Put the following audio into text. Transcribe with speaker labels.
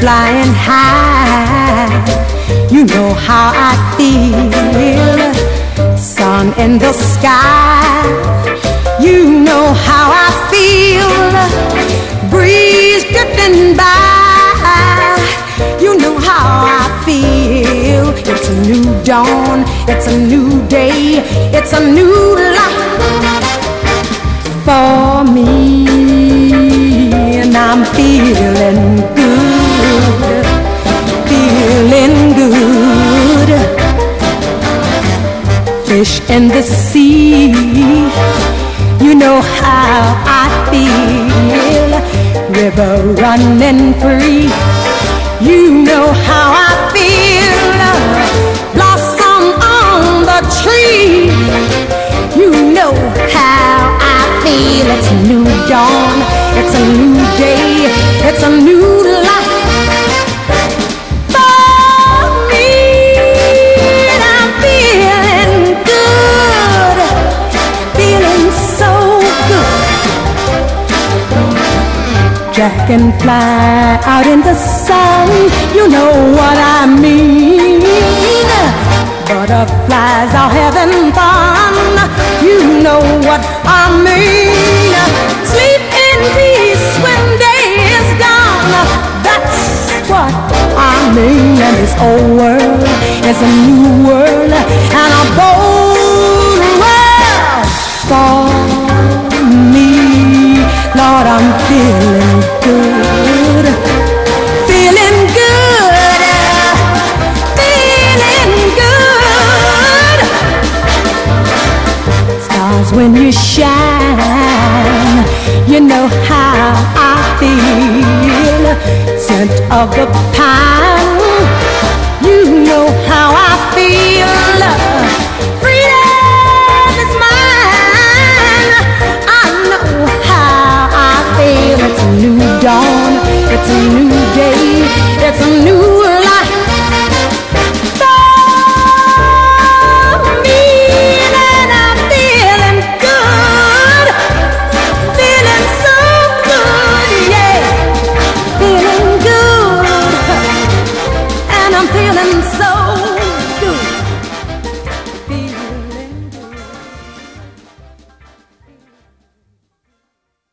Speaker 1: flying high. You know how I feel. Sun in the sky. You know how I feel. Breeze drifting by. You know how I feel. It's a new dawn. It's a new day. It's a new life for me. And I'm feeling Feeling good. Fish in the sea. You know how I feel. River running free. You know how I feel. Blossom on the tree. You know how I feel. It's a new dawn. It's a new day. It's a new Dragonfly out in the sun, you know what I mean. Butterflies are having fun, you know what I mean. Sleep in peace when day is done, that's what I mean. And this old world is a new world and a bold Cause when you shine, you know how I feel. Scent of the pine, you know